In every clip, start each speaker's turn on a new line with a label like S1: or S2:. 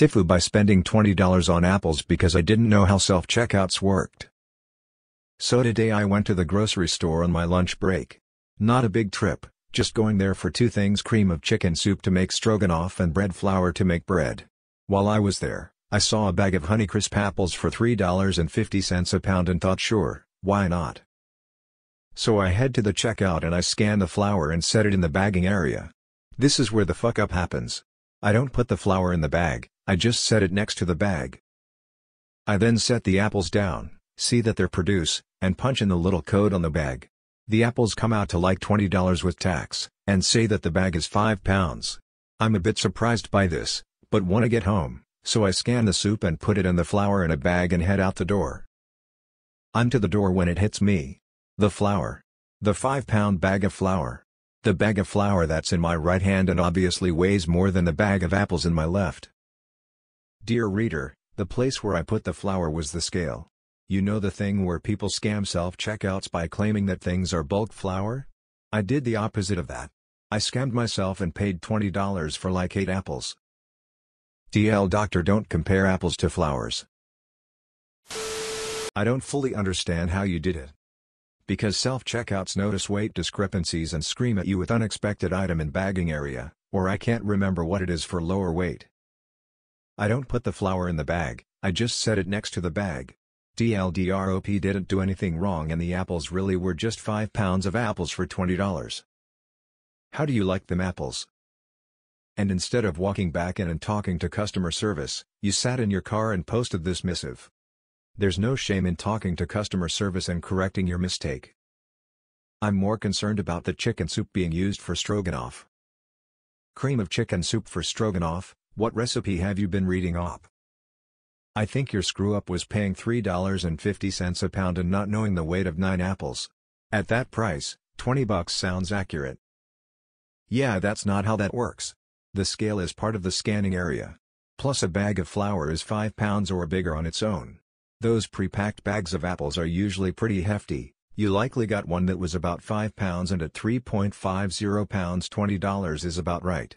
S1: Tifu by spending $20 on apples because I didn't know how self-checkouts worked. So today I went to the grocery store on my lunch break. Not a big trip, just going there for two things cream of chicken soup to make stroganoff and bread flour to make bread. While I was there, I saw a bag of Honeycrisp apples for $3.50 a pound and thought sure, why not? So I head to the checkout and I scan the flour and set it in the bagging area. This is where the fuck up happens. I don't put the flour in the bag, I just set it next to the bag. I then set the apples down, see that they're produce, and punch in the little code on the bag. The apples come out to like $20 with tax, and say that the bag is 5 pounds. I'm a bit surprised by this, but wanna get home, so I scan the soup and put it and the flour in a bag and head out the door. I'm to the door when it hits me. The flour. The 5 pound bag of flour. The bag of flour that's in my right hand and obviously weighs more than the bag of apples in my left. Dear reader, the place where I put the flour was the scale. You know the thing where people scam self-checkouts by claiming that things are bulk flour? I did the opposite of that. I scammed myself and paid $20 for like 8 apples. DL Doctor don't compare apples to flours. I don't fully understand how you did it. Because self-checkouts notice weight discrepancies and scream at you with unexpected item in bagging area, or I can't remember what it is for lower weight. I don't put the flour in the bag, I just set it next to the bag. DLDROP didn't do anything wrong and the apples really were just 5 pounds of apples for $20. How do you like them apples? And instead of walking back in and talking to customer service, you sat in your car and posted this missive. There's no shame in talking to customer service and correcting your mistake. I'm more concerned about the chicken soup being used for stroganoff. Cream of chicken soup for stroganoff, what recipe have you been reading op? I think your screw-up was paying $3.50 a pound and not knowing the weight of 9 apples. At that price, 20 bucks sounds accurate. Yeah that's not how that works. The scale is part of the scanning area. Plus a bag of flour is 5 pounds or bigger on its own. Those pre-packed bags of apples are usually pretty hefty, you likely got one that was about 5 pounds and at 3.50 pounds $20 is about right.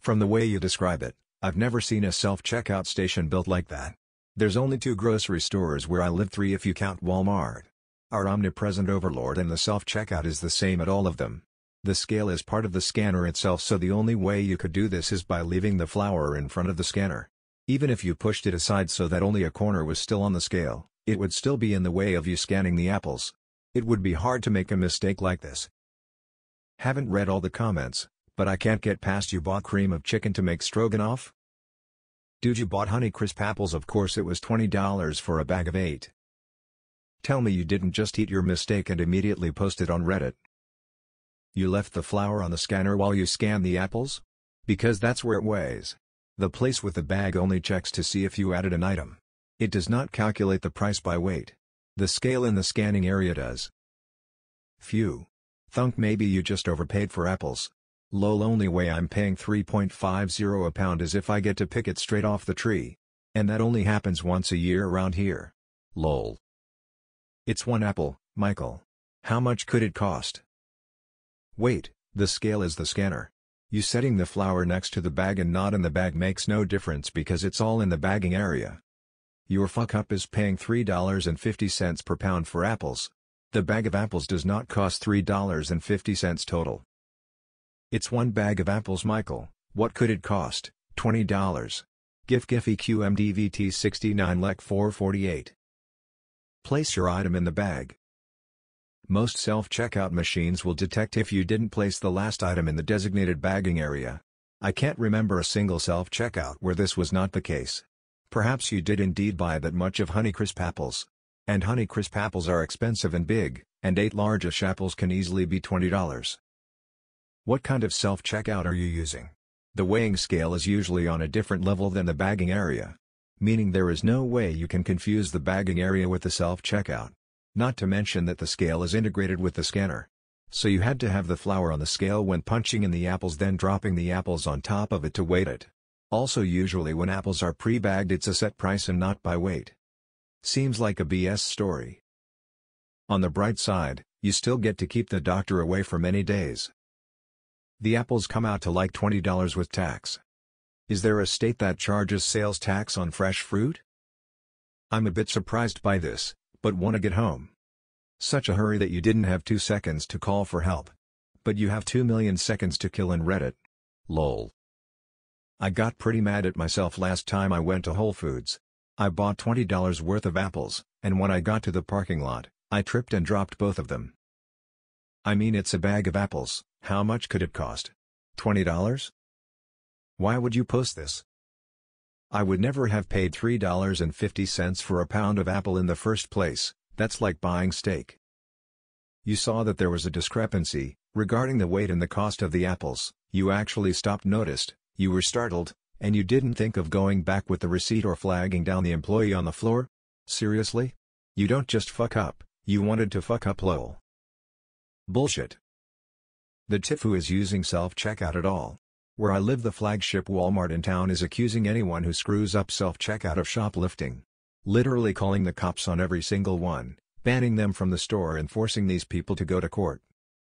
S1: From the way you describe it, I've never seen a self-checkout station built like that. There's only two grocery stores where I live three if you count Walmart. Our omnipresent overlord and the self-checkout is the same at all of them. The scale is part of the scanner itself so the only way you could do this is by leaving the flour in front of the scanner. Even if you pushed it aside so that only a corner was still on the scale, it would still be in the way of you scanning the apples. It would be hard to make a mistake like this. Haven't read all the comments, but I can't get past you bought cream of chicken to make stroganoff? Dude you bought Honeycrisp apples of course it was $20 for a bag of 8. Tell me you didn't just eat your mistake and immediately post it on Reddit. You left the flour on the scanner while you scanned the apples? Because that's where it weighs. The place with the bag only checks to see if you added an item. It does not calculate the price by weight. The scale in the scanning area does. Phew. Thunk maybe you just overpaid for apples. Lol only way I'm paying 3.50 a pound is if I get to pick it straight off the tree. And that only happens once a year around here. Lol. It's one apple, Michael. How much could it cost? Wait, the scale is the scanner. You setting the flour next to the bag and not in the bag makes no difference because it's all in the bagging area. Your fuck up is paying $3.50 per pound for apples. The bag of apples does not cost $3.50 total. It's one bag of apples Michael, what could it cost? $20. GIF GIF EQMDVT 69 LEC 448. Place your item in the bag. Most self-checkout machines will detect if you didn't place the last item in the designated bagging area. I can't remember a single self-checkout where this was not the case. Perhaps you did indeed buy that much of Honeycrisp apples. And Honeycrisp apples are expensive and big, and 8 largish apples can easily be $20. What kind of self-checkout are you using? The weighing scale is usually on a different level than the bagging area. Meaning there is no way you can confuse the bagging area with the self-checkout. Not to mention that the scale is integrated with the scanner. So you had to have the flour on the scale when punching in the apples then dropping the apples on top of it to weight it. Also usually when apples are pre-bagged it's a set price and not by weight. Seems like a BS story. On the bright side, you still get to keep the doctor away for many days. The apples come out to like $20 with tax. Is there a state that charges sales tax on fresh fruit? I'm a bit surprised by this, but wanna get home. Such a hurry that you didn't have 2 seconds to call for help. But you have 2 million seconds to kill in Reddit. Lol. I got pretty mad at myself last time I went to Whole Foods. I bought $20 worth of apples, and when I got to the parking lot, I tripped and dropped both of them. I mean it's a bag of apples, how much could it cost? $20? Why would you post this? I would never have paid $3.50 for a pound of apple in the first place, that's like buying steak. You saw that there was a discrepancy, regarding the weight and the cost of the apples, you actually stopped noticed, you were startled, and you didn't think of going back with the receipt or flagging down the employee on the floor? Seriously? You don't just fuck up, you wanted to fuck up lol. Bullshit. The Tifu is using self-checkout at all. Where I live the flagship Walmart in town is accusing anyone who screws up self-checkout of shoplifting. Literally calling the cops on every single one, banning them from the store and forcing these people to go to court.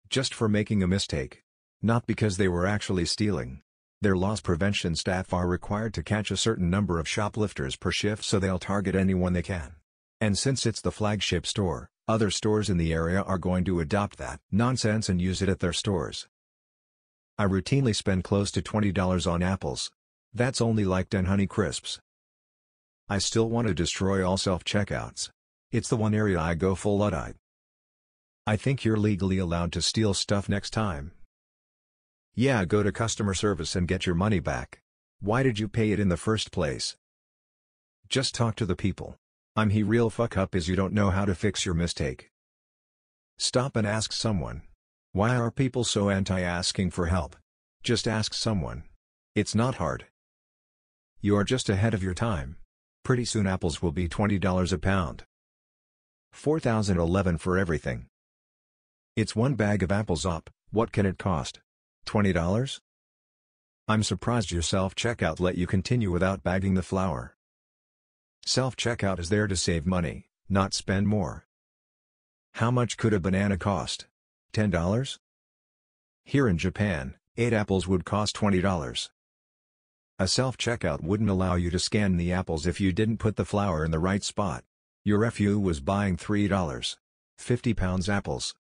S1: Just for making a mistake. Not because they were actually stealing. Their loss prevention staff are required to catch a certain number of shoplifters per shift so they'll target anyone they can. And since it's the flagship store, other stores in the area are going to adopt that nonsense and use it at their stores. I routinely spend close to $20 on apples. That's only like 10 Honey Crisps. I still want to destroy all self-checkouts. It's the one area I go full Luddite. I think you're legally allowed to steal stuff next time. Yeah go to customer service and get your money back. Why did you pay it in the first place? Just talk to the people. I'm he real fuck up is you don't know how to fix your mistake. Stop and ask someone. Why are people so anti-asking for help? Just ask someone. It's not hard. You are just ahead of your time. Pretty soon apples will be $20 a pound. 4011 for everything. It's one bag of apples up, what can it cost? $20? I'm surprised your self-checkout let you continue without bagging the flour. Self-checkout is there to save money, not spend more. How much could a banana cost? $10? Here in Japan, 8 apples would cost $20. A self-checkout wouldn't allow you to scan the apples if you didn't put the flour in the right spot. Your FU was buying $3. 50 pounds apples.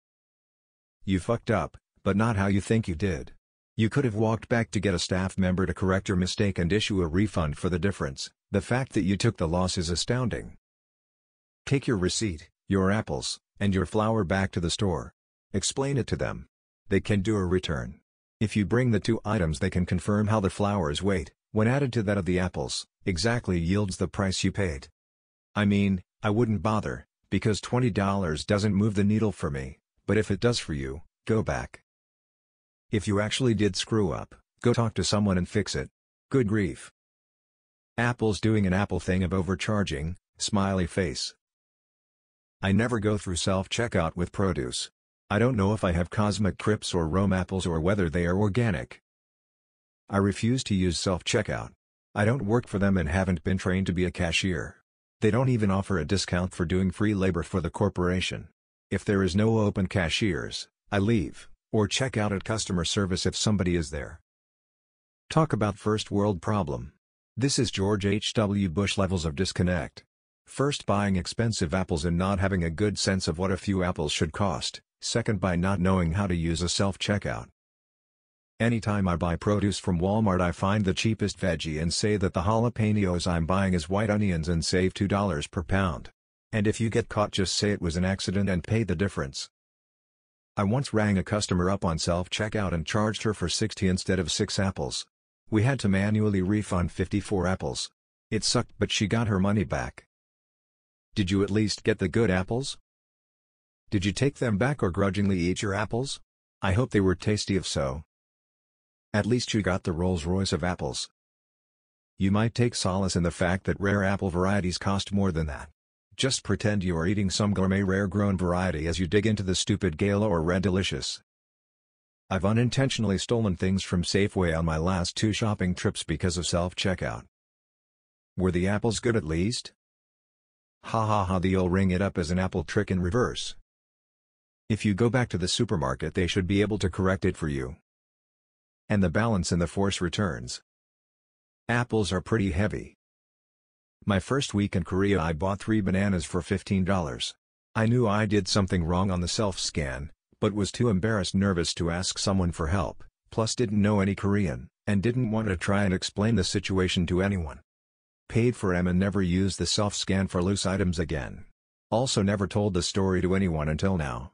S1: You fucked up, but not how you think you did. You could have walked back to get a staff member to correct your mistake and issue a refund for the difference, the fact that you took the loss is astounding. Take your receipt, your apples, and your flour back to the store. Explain it to them. They can do a return. If you bring the two items they can confirm how the flour's weight, when added to that of the apples, exactly yields the price you paid. I mean, I wouldn't bother, because $20 doesn't move the needle for me, but if it does for you, go back. If you actually did screw up, go talk to someone and fix it. Good grief. Apple's doing an Apple thing of overcharging, smiley face. I never go through self-checkout with produce. I don't know if I have Cosmic Crisp or Rome apples or whether they are organic. I refuse to use self-checkout. I don't work for them and haven't been trained to be a cashier. They don't even offer a discount for doing free labor for the corporation. If there is no open cashiers, I leave, or check out at customer service if somebody is there. Talk about first world problem. This is George H. W. Bush levels of disconnect. First buying expensive apples and not having a good sense of what a few apples should cost, second by not knowing how to use a self-checkout. Anytime I buy produce from Walmart I find the cheapest veggie and say that the jalapenos I'm buying is white onions and save $2 per pound. And if you get caught just say it was an accident and pay the difference. I once rang a customer up on self-checkout and charged her for 60 instead of 6 apples. We had to manually refund 54 apples. It sucked but she got her money back. Did you at least get the good apples? Did you take them back or grudgingly eat your apples? I hope they were tasty if so. At least you got the Rolls-Royce of apples. You might take solace in the fact that rare apple varieties cost more than that. Just pretend you are eating some gourmet rare-grown variety as you dig into the stupid Gala or Red Delicious. I've unintentionally stolen things from Safeway on my last two shopping trips because of self-checkout. Were the apples good at least? Ha ha ha they'll ring it up as an apple trick in reverse. If you go back to the supermarket they should be able to correct it for you. And the balance in the force returns. Apples are pretty heavy. My first week in Korea I bought 3 bananas for $15. I knew I did something wrong on the self-scan, but was too embarrassed nervous to ask someone for help, plus didn't know any Korean, and didn't want to try and explain the situation to anyone. Paid for M and never used the self-scan for loose items again. Also never told the story to anyone until now.